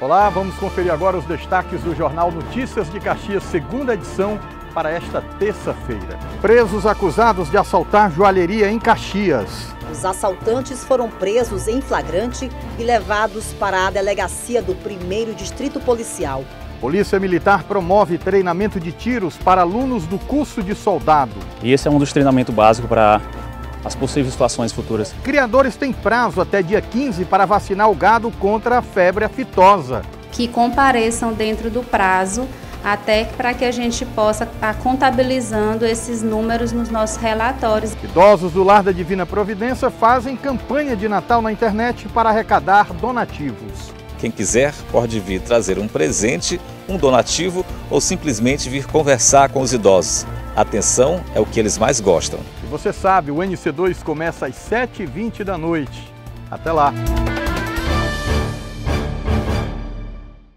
Olá, vamos conferir agora os destaques do Jornal Notícias de Caxias, segunda edição, para esta terça-feira. Presos acusados de assaltar joalheria em Caxias. Os assaltantes foram presos em flagrante e levados para a delegacia do primeiro Distrito Policial. Polícia Militar promove treinamento de tiros para alunos do curso de soldado. E esse é um dos treinamentos básicos para as possíveis situações futuras. Criadores têm prazo até dia 15 para vacinar o gado contra a febre aftosa. Que compareçam dentro do prazo até para que a gente possa estar contabilizando esses números nos nossos relatórios. Idosos do Lar da Divina Providência fazem campanha de Natal na internet para arrecadar donativos. Quem quiser pode vir trazer um presente, um donativo ou simplesmente vir conversar com os idosos. Atenção é o que eles mais gostam. Você sabe, o NC2 começa às 7h20 da noite. Até lá!